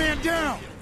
man down!